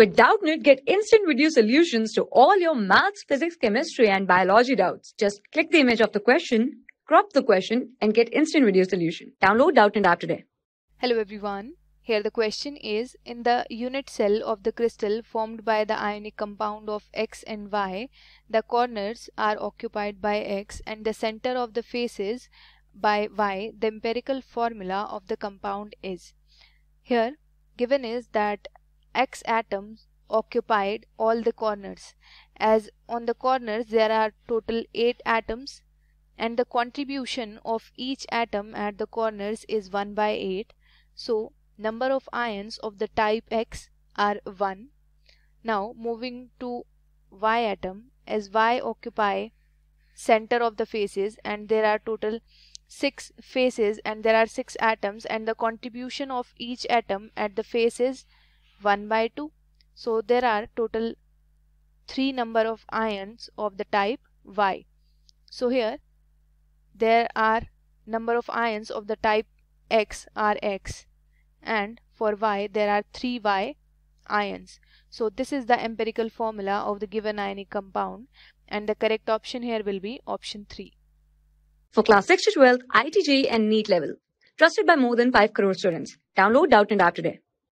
With Doubtnut, get instant video solutions to all your maths, physics, chemistry, and biology doubts. Just click the image of the question, crop the question, and get instant video solution. Download Doubtnut app today. Hello everyone. Here the question is in the unit cell of the crystal formed by the ionic compound of X and Y, the corners are occupied by X and the center of the faces by Y. The empirical formula of the compound is. Here given is that X atoms occupied all the corners. As on the corners there are total 8 atoms and the contribution of each atom at the corners is 1 by 8 so number of ions of the type X are 1 now moving to Y atom as Y occupy center of the faces and there are total 6 faces and there are 6 atoms and the contribution of each atom at the faces 1 by 2 so there are total 3 number of ions of the type Y so here there are number of ions of the type X are X and for Y there are 3 Y ions so this is the empirical formula of the given ionic compound and the correct option here will be option 3 For class 6 to 12, IIT JEE and NEET level. Trusted by more than 5 crore students. Download Doubtnut app today.